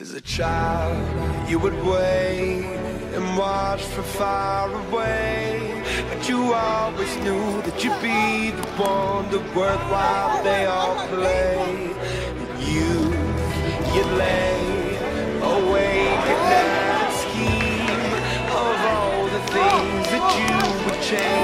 As a child, you would wait and watch from far away. But you always knew that you'd be the one that worthwhile they all play. And you, you lay awake at night scheme of all the things that you would change.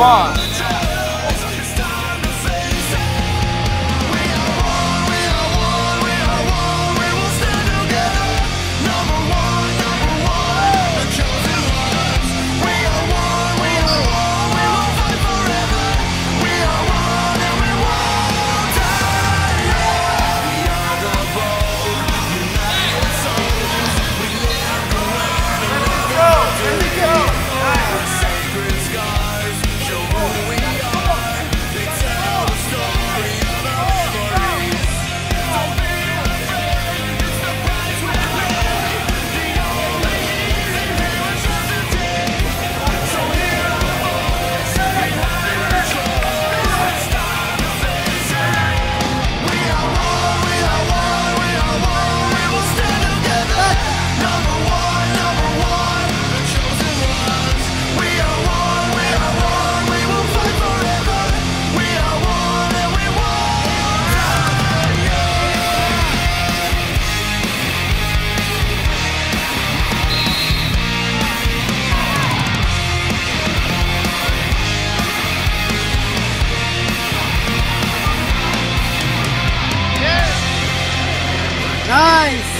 Come on. Nice!